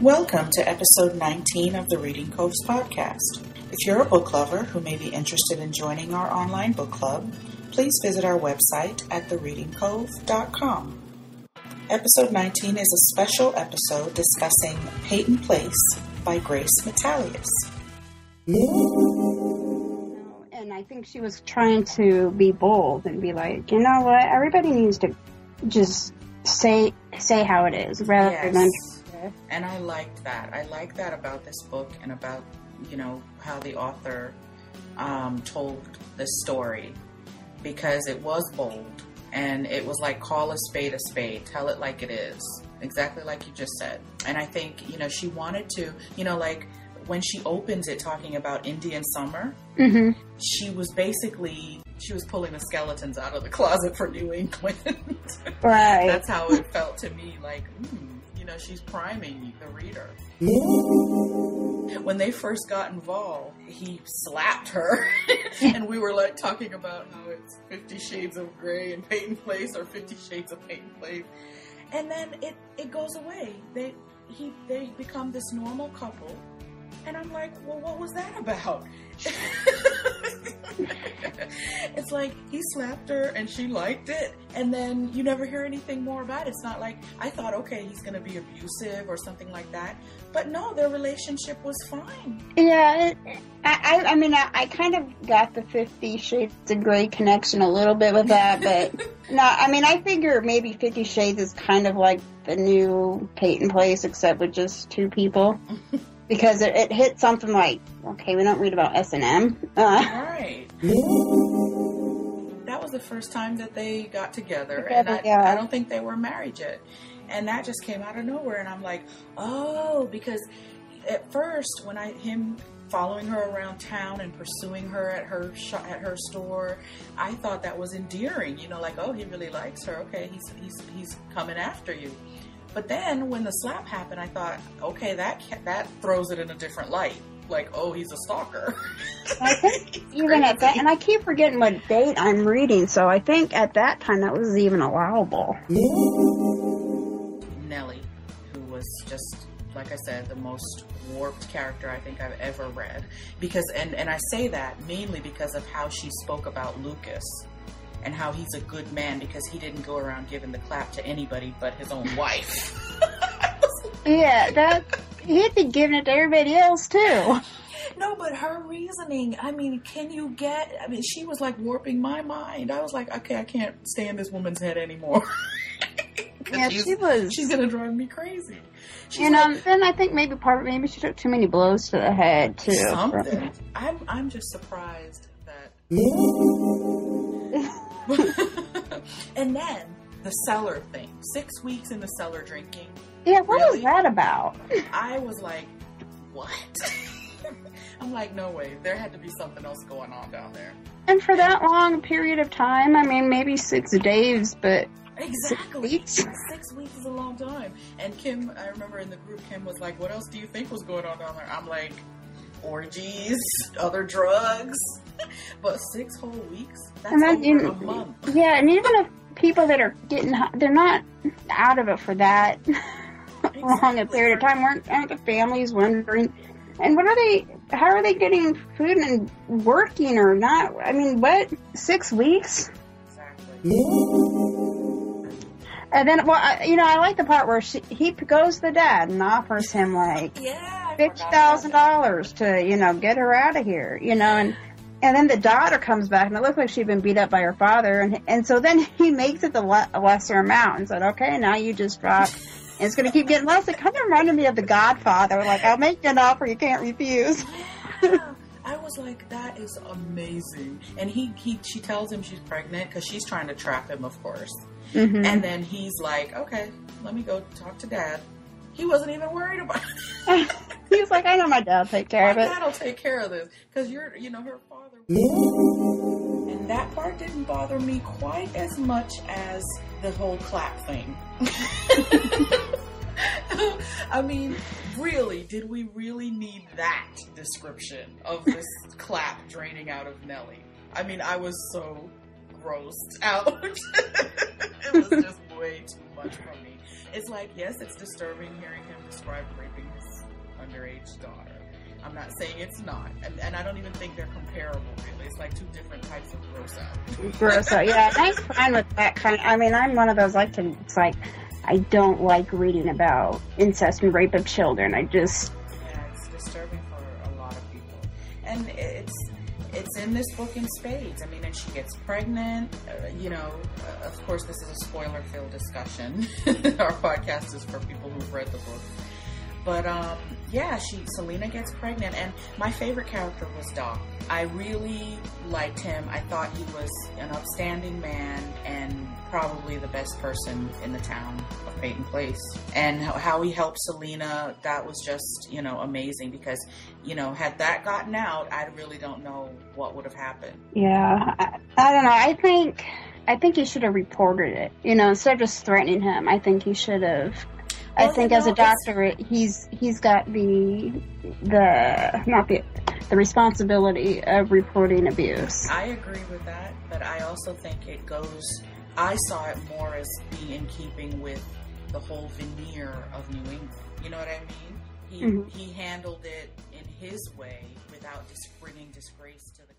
Welcome to episode 19 of the Reading Coves podcast. If you're a book lover who may be interested in joining our online book club, please visit our website at thereadingcove.com. Episode 19 is a special episode discussing Peyton Place by Grace Metalious. And I think she was trying to be bold and be like, you know what, everybody needs to just say say how it is rather Yes. than And I liked that. I like that about this book and about, you know, how the author um, told the story because it was bold and it was like call a spade a spade, tell it like it is, exactly like you just said. And I think, you know, she wanted to, you know, like when she opens it talking about Indian summer, Mhm. she was basically she was pulling the skeletons out of the closet for New England. right. That's how it felt to me. Like, mm, know, she's priming the reader. When they first got involved, he slapped her, and we were like talking about how it's Fifty Shades of Grey and Peyton Place, or Fifty Shades of Peyton Place, and then it it goes away. They he they become this normal couple, and I'm like, well, what was that about? It's like he slapped her and she liked it, and then you never hear anything more about it. It's not like I thought, okay, he's gonna be abusive or something like that, but no, their relationship was fine. Yeah, I, I, I mean, I, I kind of got the Fifty Shades of Grey connection a little bit with that, but no, I mean, I figure maybe Fifty Shades is kind of like the new Peyton Place, except with just two people, because it, it hit something like, okay, we don't read about S and M. Uh, Right. Was the first time that they got together, Together, and I, yeah. I don't think they were married yet. And that just came out of nowhere, and I'm like, oh, because at first when I him following her around town and pursuing her at her shop, at her store, I thought that was endearing. You know, like, oh, he really likes her. Okay, he's he's he's coming after you. But then when the slap happened, I thought, okay, that that throws it in a different light. Like, oh, he's a stalker. I think even at that, and I keep forgetting what date I'm reading, so I think at that time that was even allowable. Nellie, who was just like I said, the most warped character I think I've ever read. Because and and I say that mainly because of how she spoke about Lucas and how he's a good man because he didn't go around giving the clap to anybody but his own wife. Yeah, that he'd be giving it to everybody else too. no, but her reasoning, I mean, can you get I mean, she was like warping my mind. I was like, okay, I can't stand this woman's head anymore. Yeah, she's- she was. She's gonna drive me crazy. She's and like, um, then I think maybe part of maybe she took too many blows to the head too. something. I'm I'm just surprised that. and then the cellar thing. Six weeks in the cellar drinking. Yeah, what is Really? that about? I was like, what? I'm like, no way. There had to be something else going on down there. And for that long period of time, I mean, maybe six days, but Exactly. weeks? Six weeks is a long time. And Kim, I remember in the group, Kim was like, what else do you think was going on down there? I'm like, orgies, other drugs. but six whole weeks? That's And then over a month. yeah, and even if people that are getting, they're not out of it for that long a period of time. Weren't aren't the families wondering? And what are they? How are they getting food and working or not? I mean, what six weeks? Exactly. And then, well, I, you know, I like the part where she, he goes to the dad and offers him like Yeah. Fifty thousand dollars to, you know, get her out of here. You know, and and then the daughter comes back and it looks like she'd been beat up by her father, and and so then he makes it the le- lesser amount and said, okay, now you just drop. And it's going to keep getting less. It kind of reminded me of The Godfather. Like, I'll make you an offer you can't refuse. Yeah. I was like, that is amazing. And he, he she tells him she's pregnant because she's trying to trap him, of course. Mhm. And then he's like, okay, let me go talk to dad. He wasn't even worried about it. he was like, I know my dad will take care My of it. dad will take care of this because you're, you know, her father. That part didn't bother me quite as much as the whole clap thing. I mean, really, did we really need that description of this clap draining out of Nellie? I mean, I was so grossed out. it was just way too much for me. It's like like, yes, it's disturbing hearing him describe raping his underage daughter. I'm not saying it's not, and, and I don't even think they're comparable. Really, it's like two different types of gross out. gross out. Yeah, I'm fine with that kind. Of, I mean, I'm one of those like to. It's like I don't like reading about incest and rape of children. I just yeah, it's disturbing for a lot of people, and it's it's in this book in spades. I mean, and she gets pregnant. Uh, you know, uh, of course, this is a spoiler-filled discussion. Our podcast is for people who've read the book. But um, yeah, she Selena gets pregnant, and my favorite character was Doc. I really liked him. I thought he was an upstanding man and probably the best person in the town of Peyton Place. And how he helped Selena, that was just you know amazing because you know had that gotten out, I really don't know what would have happened. Yeah, I, I don't know. I think. I think he should have reported it. You know, instead of just threatening him, I think he should have I think as a doctor, he's he's got the the not the the responsibility of reporting abuse. I agree with that, but I also think it goes. I saw it more as being in keeping with the whole veneer of New England. You know what I mean? He mm-hmm. he handled it in his way without just bringing disgrace to the